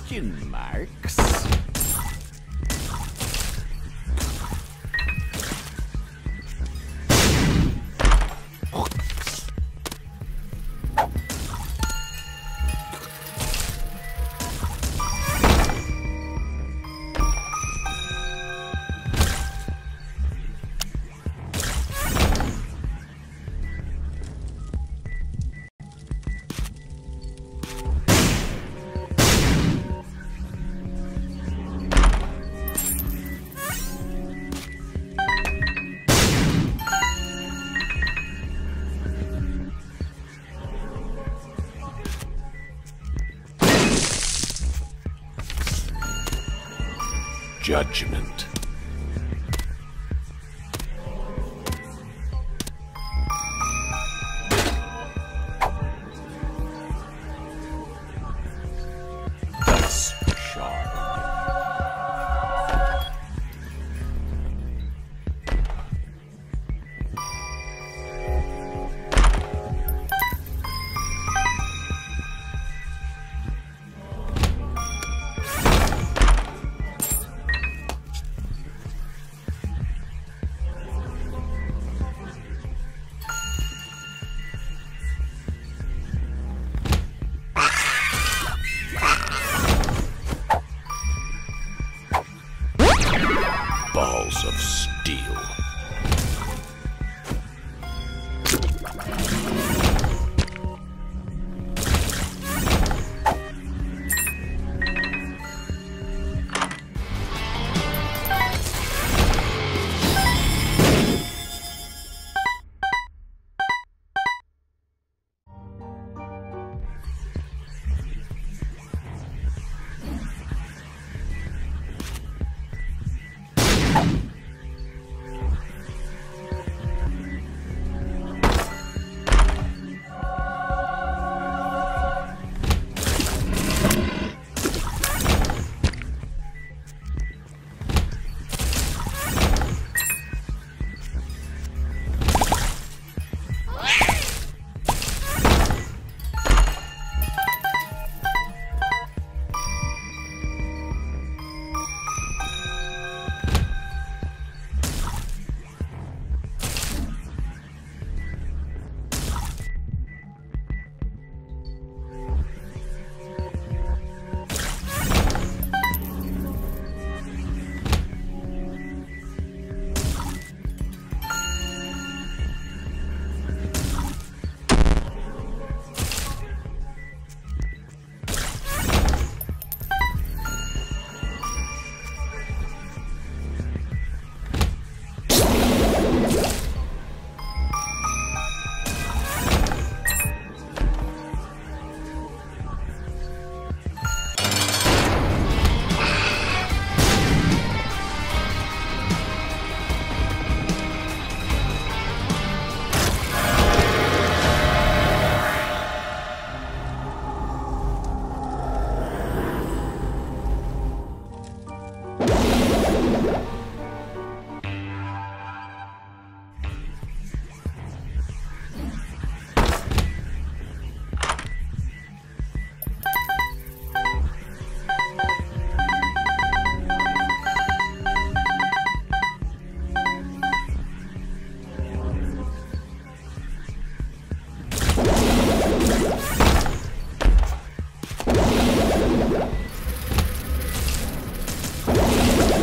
question marks? Judgment.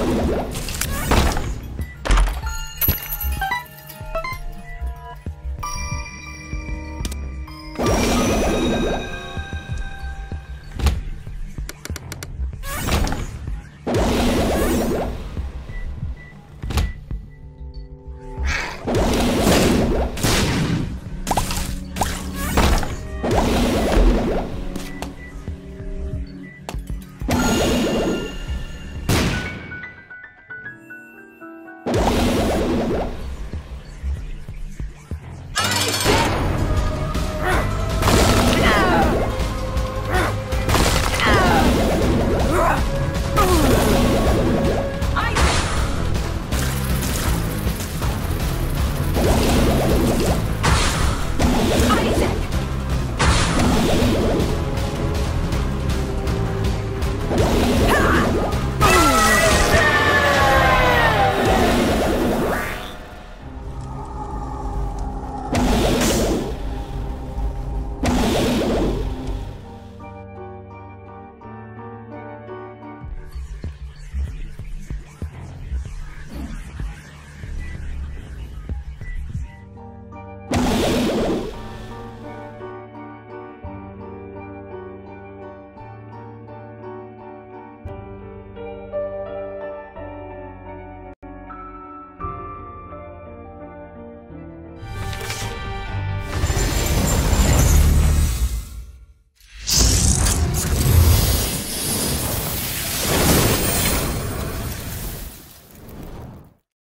Let's go.